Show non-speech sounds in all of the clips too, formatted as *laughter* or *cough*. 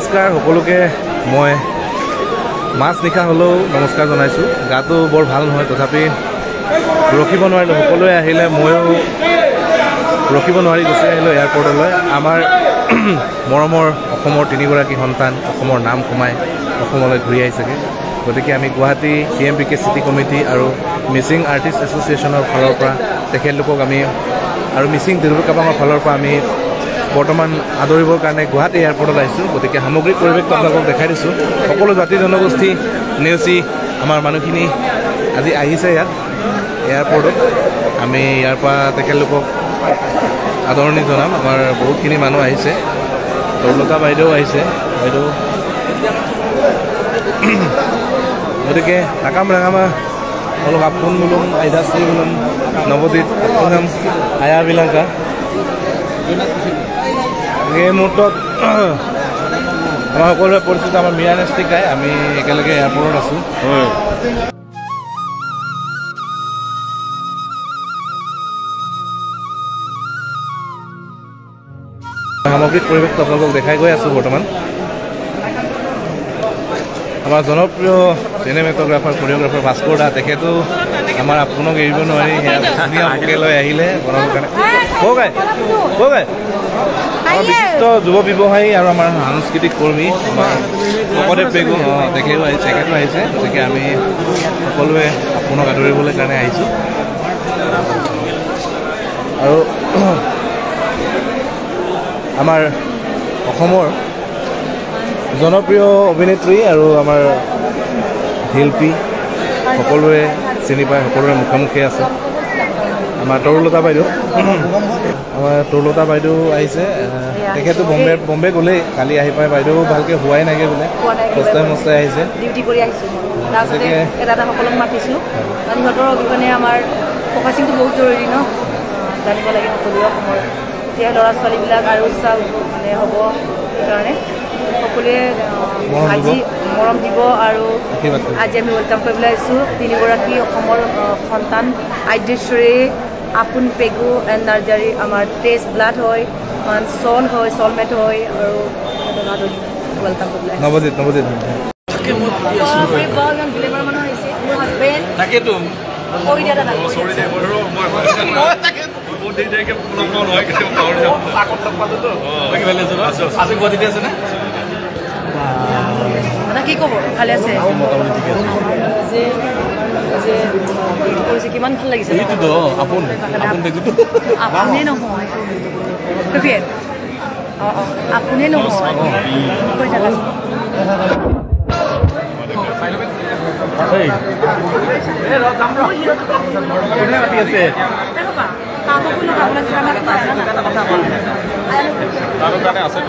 নমস্কাৰ সকলোকে মই মাছ নিশা হ'লেও নমস্কাৰ জনাইছোঁ। গাটো বৰ ভাল নহয় তথাপি ৰখিব নোৱাৰিলোঁ। সকলোৱে আহিলে ময়ো ৰখিব নোৱাৰি গুচি আহিলোঁ এয়াৰপৰ্টলৈ। আমাৰ *clears throat* মৰমৰ অসমৰ তিনিগৰাকী সন্তান অসমৰ নাম সোমাই অসমলৈ ঘূৰি আহিছেগৈ। গতিকে আমি Guwahati C M P K city committee আৰু মিচিং আৰ্টিষ্ট এছ'চিয়েশ্যনৰ ফালৰ পৰা তেখেতলোকক আমি আৰু মিচিং দিলুৰ কাবাঙৰ ফালৰ পৰা আমি বৰ্তমান আদৰিবৰ কাৰণে গুৱাহাটী এয়াৰপৰ্টত আহিছোঁ। গতিকে সামগ্ৰিক পৰিৱেশটো আপোনালোকক দেখাই দিছোঁ। সকলো জাতি জনগোষ্ঠী নেওচি আমাৰ মানুহখিনি আজি আহিছে ইয়াত এয়াৰপৰ্টত। আমি ইয়াৰ পৰা তেখেতলোকক আদৰণি জনাম। আমাৰ বহুতখিনি মানুহ আহিছে। তৰুলতা বাইদেউ আহিছে। বাইদেউ। গতিকে নাকাম ৰাঙামা অলপ আপোন বুলুম আইদাশ্ৰী বুলুম নৱজিত আপোনাম আয়া এই মুহূৰ্তত আমাৰ সকলোৱে পৰিচিত আমাৰ মীৰা নেষ্টিকাই আমি একেলগে এয়াৰপৰ্টত আছোঁ। সামগ্ৰিক পৰিৱেশটো আপোনালোকক দেখাই গৈ আছোঁ বৰ্তমান। আমাৰ জনপ্ৰিয় চিনেমেট'গ্ৰাফাৰ কৰিঅ'গ্ৰাফাৰ ভাস্কৰ দা তেখেতো আমাৰ আপোনাক এৰিব নোৱাৰি ধুনীয়া লৈ আহিলে বনাবৰ কাৰণে। কৌগাই কৌগাই আমাৰ বিশিষ্ট যুৱ ব্যৱসায়ী আৰু আমাৰ সাংস্কৃতিক কৰ্মী আমাৰ ভকদেৱ পেগু অঁ তেখেতো আহিছে তেখেতো আহিছে গতিকে আমি সকলোৱে আপোনাক আদৰিবলৈ কাৰণে আহিছোঁ। আৰু *clears throat* আমাৰ অসমৰ জনপ্ৰিয় অভিনেত্ৰী আৰু আমাৰ শিল্পী সকলোৱে চিনি পায় সকলোৰে মুখে মুখে আছে। আমাৰ তৰুলতা বাইদেউ। আমাৰ তৰুলতা বাইদেউ আহিছে আহ, তেখেতো বম্বে বম্বে গ'লেই। কালি আহি পাই বাইদেউ ভালকৈ হোৱাই নাগে বোলে। কষ্টাই মষ্টাই আহিছে। ডিউটি কৰি আহিছোঁ। তাৰপিছতে গতিকে- এটা এটা সকলক মাতিছোঁ। কাৰণ সিহঁতৰ অবিহনে আমাৰ ফ'কাচিংটো বহুত জৰুৰী ন? জানিব লাগে সকলোৱে অসমৰ। এতিয়া ল'ৰা ছোৱালীবিলাক আৰু উৎসাহ মানে হ'ব সেইকাৰণে। সকলোৱে। আজি মৰম দিব আৰু। আজি আমি ৱেলকাম কৰিবলৈ আহিছোঁ। তিনিগৰাকী অসমৰ সন্তান আদ্যশ্বৰী আপোন পেগু এণ্ড নাৰ্জাৰী। আমাৰ টেষ্ট ব্লাড হয় মান চল হয় চলমেট হয় আৰু ৱেলকাম কৰিবলৈ। নৱজিত নৱজিত তাকেতো। ভাল আপোন আপুনে নহয় আপুনে নহয় কৈ কোনে মাতি আছে ৰ'বা, পাবকো লগা আপোনাক আমাক নাজানা। তাৰ কাৰণে আছে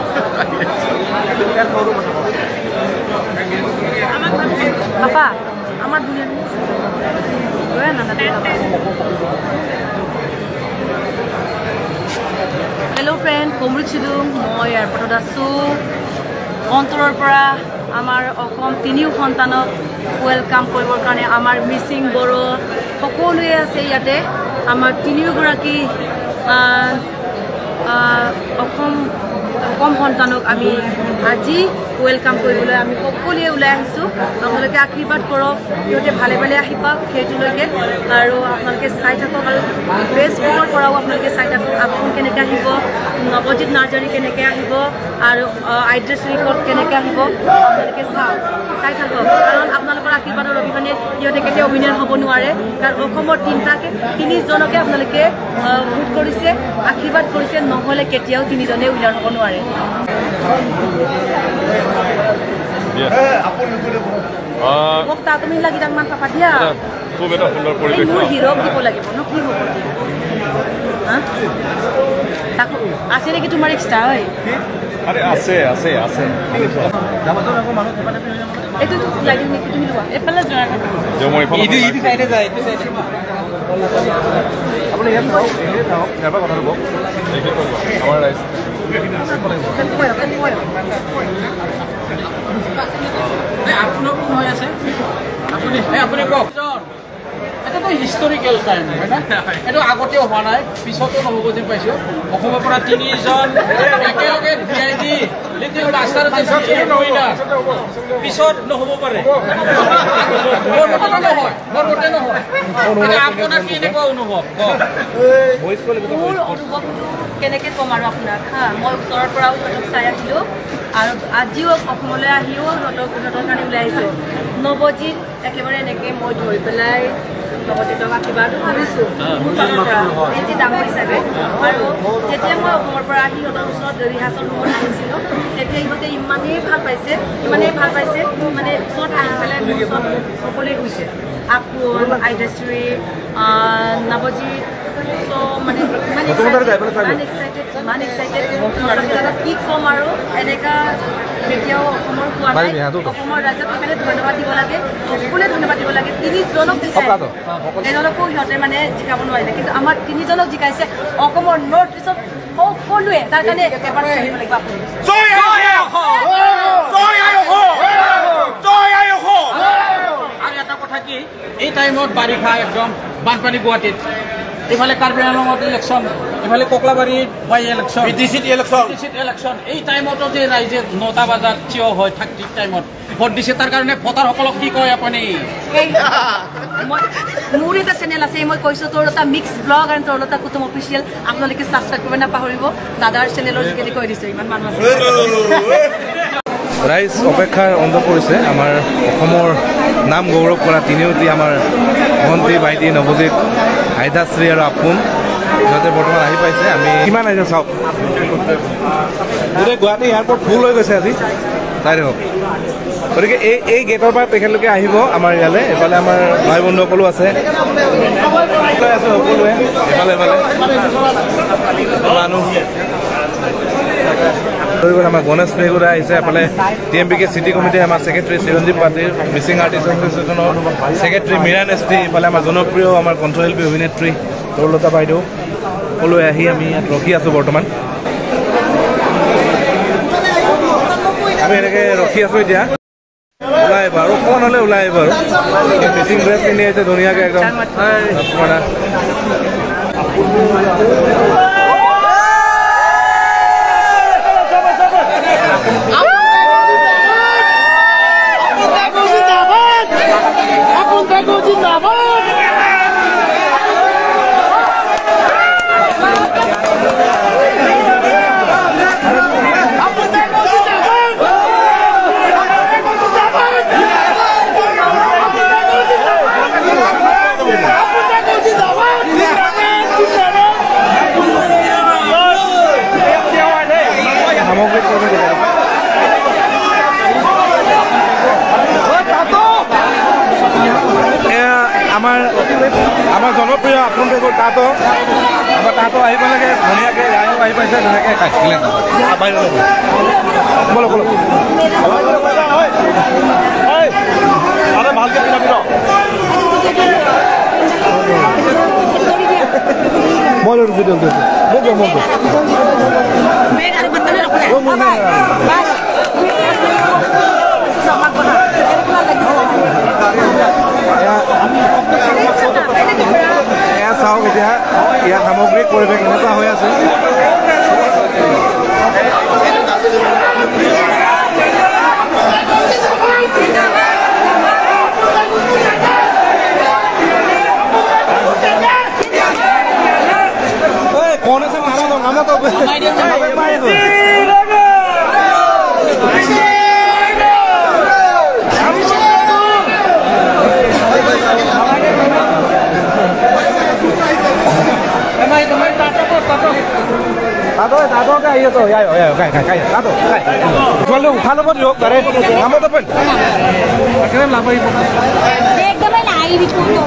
হেল্ল' ফ্ৰেণ্ড কমৰুদ চিদুং মই এয়াৰপৰ্টত আছোঁ। অন্তৰৰ পৰা আমাৰ অসম তিনিও সন্তানক ৱেলকাম কৰিবৰ কাৰণে আমাৰ মিচিং বড়ো সকলোৱে আছে ইয়াতে। আমাৰ তিনিওগৰাকী অসম অসম সন্তানক আমি আজি ৱেলকাম কৰিবলৈ আমি সকলোৱে ওলাই আহিছোঁ। আপোনালোকে আশীৰ্বাদ কৰক সিহঁতে ভালে ভালে আহি পাওক সেইটোলৈকে। আৰু আপোনালোকে চাই থাকক আৰু ফেচবুকৰ পৰাও আপোনালোকে চাই থাকক আপোন কেনেকৈ আহিব নৱজিত নাৰ্জাৰী কেনেকৈ আহিব আৰু আইড্ৰেছ ৰিকৰ্ড কেনেকৈ আহিব আপোনালোকে চাওক চাই থাকক। কাৰণ আপোনালোকৰ আশীৰ্বাদৰ অবিহনে সিহঁতে কেতিয়াও উইনাৰ হ'ব নোৱাৰে। কাৰণ অসমৰ তিনিটাকে তিনিজনকে আপোনালোকে ভোট কৰিছে আশীৰ্বাদ কৰিছে নহ'লে কেতিয়াও তিনিজনে উইনাৰ হ'ব নোৱাৰে। মোক তা তুমি লাগি পাপা দিয়া। খুব এটা সুন্দৰ পৰিৱেশ মোৰ হিৰক দিব লাগিব ন? কি হ'ব? হা? তাকো আছে নেকি তোমাৰ এক্সট্ৰা ঐ। আৰে আছে আছে আছে। এইটো লাগি নেকি? তুমি লোৱা। এইফালে যোৱা যে মই এইফালে চাইডে যায় এইটো চাইডে আপুনি ইয়াত থাকক এনেই থাকক ইয়াৰ পৰা কথাটো কওক আমাৰ ৰাইজ। আপোনাৰ কোন হৈ আছে হিষ্টৰিকেল টাইম হয় না? এইটো আগতেও হোৱা নাই পিছতো নহ'ব যেন পাইছোঁ। অসমৰ পৰা তিনিজন একেলগে ভি আই পি এতিয়া ৰাস্তাতে মহিলা পিছত নহ'ব পাৰে। নহয় নহয়। আপোনাৰ কেনেকুৱা অনুভৱ? মোৰ অনুভৱটো কেনেকৈ ক'ম আৰু আপোনাক হা মই ওচৰৰ পৰাও সিহঁতক চাই আহিলোঁ আৰু আজিও অসমলৈ আহিও সিহঁতক সিহঁতৰ কাৰণে ওলাই আহিছোঁ। নৱজিত একেবাৰে এনেকৈ মই ধৰি পেলাই আশীৰ্বাদ ভাবিছোঁ মোৰ ডাঙৰ হিচাপে। আৰু যেতিয়া মই সিহঁতৰ ওচৰত ৰিহাৰ্চল ৰুমত আহিছিলোঁ তেতিয়া ইহঁতে ইমানেই ভাল পাইছে ইমানেই ভাল পাইছে মানে ওচৰত আহি পেলাই মোৰ সকলোৱে গৈছে। আপুন আইডাশ্ৰী নৱজিত চ' মানে ইমান এক্সাইটেড ইমান এক্সাইটেড কি ক'ম আৰু এনেকা কেতিয়াও অসমৰ পোৱা নাই। অসমৰ ৰাজ্যত সেইকাৰণে ধন্যবাদ দিব লাগে সকলোৱে ধন্যবাদ দিব লাগে। তিনিজনক জিকাইছে এজনকো সিহঁতে মানে জিকাব নোৱাৰিলে। কিন্তু আমাৰ তিনিজনক জিকাইছে অসমৰ নৰ্থ ইষ্টত সকলোৱে। তাৰ কাৰণে এবাৰ লাগিব আৰু এটা কথা কি এই টাইমত বাৰিষা একদম বানপানী গুৱাহাটীত। ইফালে কাৰ্বি আংলঙত ইলেকশ্যন ইফালে ককলাবাৰীত বাই ইলেকশ্যন বিটিচিত ইলেকশ্যন বিটিচিত ইলেকশ্যন এই টাইমতো যে ৰাইজে নটা বজাত থিয় হয় থাৰ্টি টাইমত ভোট দিছে তাৰ কাৰণে ভোটাৰসকলক কি কয় আপুনি? মোৰ এটা চেনেল আছে মই কৈছোঁ তৰুলতা মিক্স ব্লগ আৰু তৰুলতা কুটুম অফিচিয়েল আপোনালোকে ছাবস্ক্ৰাইব কৰিব নাপাহৰিব দাদাৰ চেনেলৰ যোগেদি কৈ দিছোঁ ইমান মানুহ আছে। ৰাইজ অপেক্ষাৰ অন্ত পৰিছে। আমাৰ অসমৰ নাম গৌৰৱ কৰা তিনিওটি আমাৰ ভণ্টি ভাইটি নৱজিত আইতাশ্ৰী আৰু আপোন সিহঁতে বৰ্তমান আহি পাইছে আমি কিমান আহিছে চাওক? গোটেই গুৱাহাটী এয়াৰপৰ্ট ফুল হৈ গৈছে আজি। চাই দেখক। গতিকে এই এই গেটৰ পৰা তেখেতলোকে আহিব আমাৰ ইয়ালৈ। এইফালে আমাৰ ভাই বন্ধুসকলো আছে। লৈ আছোঁ সকলোৱে এফালে এফালে মানুহ। গ'ল আমাৰ গণেশ মেগুৰা আহিছে এফালে T M P K city কমিটিৰ আমাৰ ছেক্ৰেটেৰী চিৰঞ্জীৱ পাটিৰ মিচিং আৰ্টিষ্ট এছ'চিয়েশ্যনৰ ছেক্ৰেটেৰী মীৰা নেষ্টি ইফালে আমাৰ জনপ্ৰিয় আমাৰ কণ্ঠশিল্পী অভিনেত্ৰী তৰুলতা বাইদেউ সকলোৱে আহি আমি ইয়াত ৰখি আছোঁ বৰ্তমান। আমি এনেকৈ ৰখি আছোঁ এতিয়া। ওলাই আহিব আৰু অকণমান হ'লে ওলাই আহিব আৰু। মিচিং ড্ৰেছ পিন্ধি আহিছে ধুনীয়াকৈ একদম আপোনাৰ সামগ্ৰিক কৰ্মী দিলে এয়া আমাৰ আমাৰ দেশৰ তাতো। আমাৰ তাতো আহিব লাগে ধুনীয়াকৈ ৰাইজো আহি পাইছে ধুনীয়াকৈ খাইছিলে বলো বলো। ভালকৈ পিন্ধাবি ৰ মই লৈ ভিডিঅ' দিছোঁ মোক দিয়ক মোক tato, cái. Con lu, thalo bớt được, cái đấy, nắm nó bên. Cái em làm gì? একদমই নাই বিস্কুটটো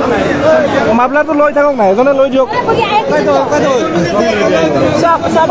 মাফলাৰটো লৈ থাকক নাই এজনে লৈ দিয়ক চব চব